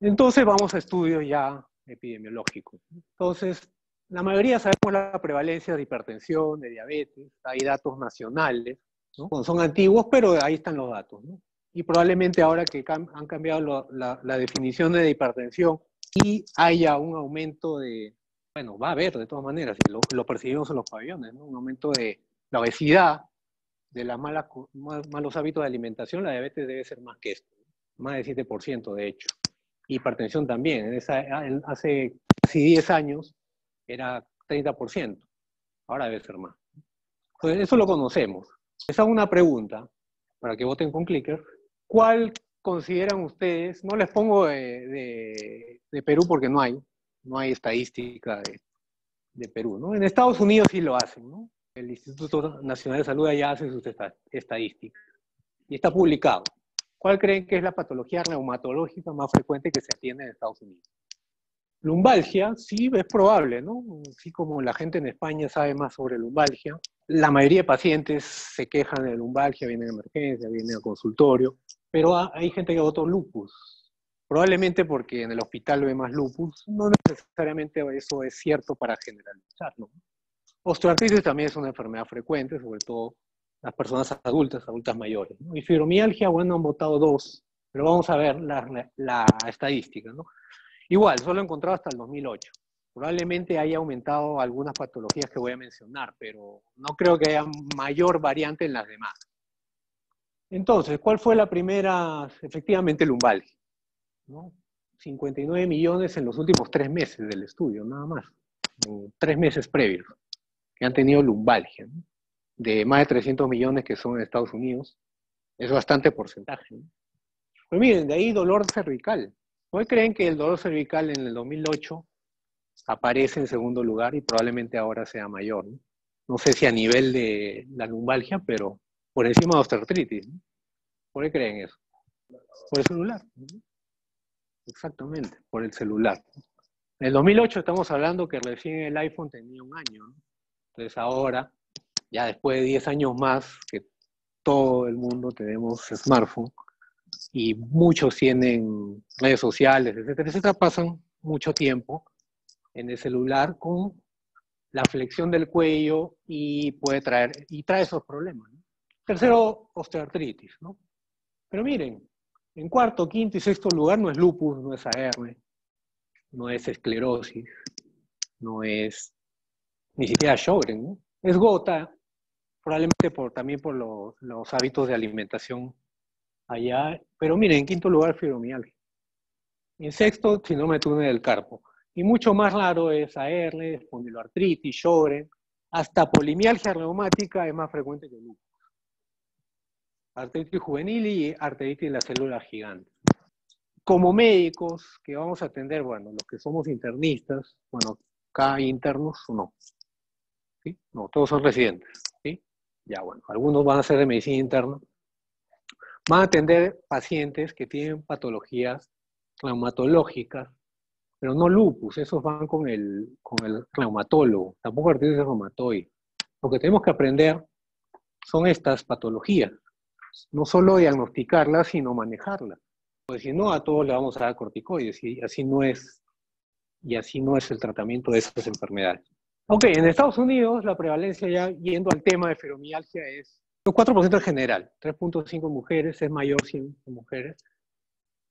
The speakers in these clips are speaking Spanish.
Entonces vamos a estudios ya epidemiológicos. Entonces, la mayoría sabemos la prevalencia de hipertensión, de diabetes, hay datos nacionales, ¿no? son antiguos, pero ahí están los datos. ¿no? Y probablemente ahora que han cambiado la, definición de hipertensión y haya un aumento de, bueno, va a haber de todas maneras, lo, lo percibimos en los pabellones, ¿no? un aumento de la obesidad, de los malos hábitos de alimentación, la diabetes debe ser más que esto, más de 7% de hecho. Hipertensión también, hace casi 10 años era 30%, ahora debe ser más. Entonces, eso lo conocemos. Esa es una pregunta, para que voten con clicker. ¿Cuál consideran ustedes? No les pongo de, Perú porque no hay, no hay estadística de, de Perú, ¿no? En Estados Unidos sí lo hacen, ¿no? el Instituto Nacional de Salud ya hace sus estadísticas y está publicado. ¿Cuál creen que es la patología reumatológica más frecuente que se atiende en Estados Unidos? Lumbalgia, sí, es probable, ¿no? Así como la gente en España sabe más sobre lumbalgia, la mayoría de pacientes se quejan de lumbalgia, vienen a emergencia, vienen a consultorio, pero hay gente que votó lupus. Probablemente porque en el hospital ve más lupus, no necesariamente eso es cierto para generalizarlo. Osteoartritis también es una enfermedad frecuente, sobre todo las personas adultas, adultas mayores. Y fibromialgia, bueno, han votado dos, pero vamos a ver la, estadística. ¿no? Igual, solo he encontrado hasta el 2008. Probablemente haya aumentado algunas patologías que voy a mencionar, pero no creo que haya mayor variante en las demás. Entonces, ¿cuál fue la primera? Efectivamente, lumbalgia. ¿no? 59 millones en los últimos tres meses del estudio, nada más. Tres meses previos que han tenido lumbalgia, de más de 300 millones que son en Estados Unidos, es bastante porcentaje. Pues miren, de ahí dolor cervical. ¿No creen que el dolor cervical en el 2008 aparece en segundo lugar y probablemente ahora sea mayor? No, sé si a nivel de la lumbalgia, pero por encima de osteoartritis. ¿Por qué creen eso? Por el celular. Exactamente, por el celular. En el 2008 estamos hablando que recién el iPhone tenía un año. Entonces ahora, ya después de 10 años más, que todo el mundo tenemos smartphone y muchos tienen redes sociales, etcétera, etcétera, pasan mucho tiempo en el celular con la flexión del cuello y puede traer, y trae esos problemas. Tercero, osteoartritis, ¿no? Pero miren, en cuarto, quinto y sexto lugar no es lupus, no es AR, no es esclerosis, no es ni siquiera Sjogren, ¿no? Es gota, probablemente por, también por los hábitos de alimentación allá, pero miren, en quinto lugar fibromialgia. En sexto, síndrome de túnel del carpo. Y mucho más raro es AR, espondiloartritis, Sjogren, hasta polimialgia reumática es más frecuente que lupus. Artritis juvenil y artritis de la célula gigante. Como médicos que vamos a atender, bueno, los que somos internistas, bueno, cada internos no. No, todos son residentes, ¿sí? Ya, bueno, algunos van a ser de medicina interna. Van a atender pacientes que tienen patologías reumatológicas, pero no lupus, esos van con el, con el reumatólogo, tampoco artritis reumatoide. Lo que tenemos que aprender son estas patologías, no solo diagnosticarlas, sino manejarlas. Pues si no, a todos le vamos a dar corticoides y así no es, y así no es el tratamiento de esas enfermedades. Ok, en Estados Unidos la prevalencia ya yendo al tema de fibromialgia es un 4% en general, 3.5 mujeres, es mayor 100 mujeres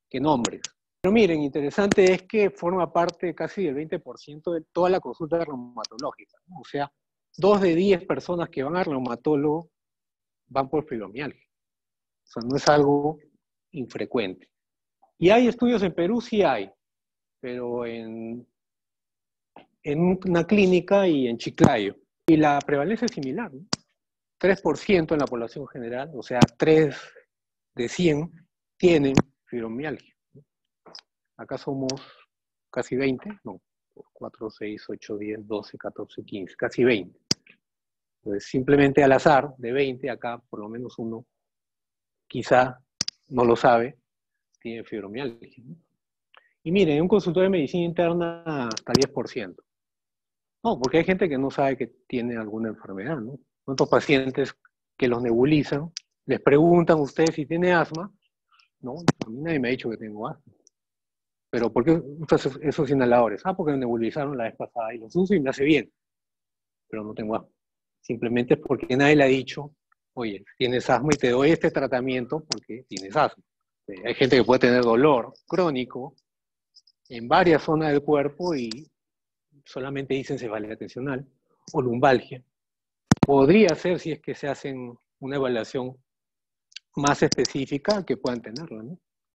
que en hombres. Pero miren, interesante es que forma parte casi del 20% de toda la consulta reumatológica. O sea, dos de 10 personas que van al reumatólogo van por fibromialgia. O sea, no es algo infrecuente. Y hay estudios en Perú, sí hay, pero en en una clínica y en Chiclayo. Y la prevalencia es similar, 3% en la población general, o sea, 3 de 100 tienen fibromialgia. Acá somos casi 20, no, 4, 6, 8, 10, 12, 14, 15, casi 20. Entonces, simplemente al azar, de 20, acá por lo menos uno, quizá no lo sabe, tiene fibromialgia. Y miren, en un consultorio de medicina interna hasta 10%. No, porque hay gente que no sabe que tiene alguna enfermedad, ¿no? ¿Cuántos pacientes que los nebulizan, les preguntan a ustedes si tiene asma? No, a mí nadie me ha dicho que tengo asma. Pero ¿por qué usas esos inhaladores? Ah, porque me nebulizaron la vez pasada y los uso y me hace bien. Pero no tengo asma. Simplemente porque nadie le ha dicho, oye, tienes asma y te doy este tratamiento porque tienes asma. Eh, hay gente que puede tener dolor crónico en varias zonas del cuerpo y solamente dicen cefalea atencional o lumbalgia. Podría ser si es que se hacen una evaluación más específica que puedan tenerla, ¿no?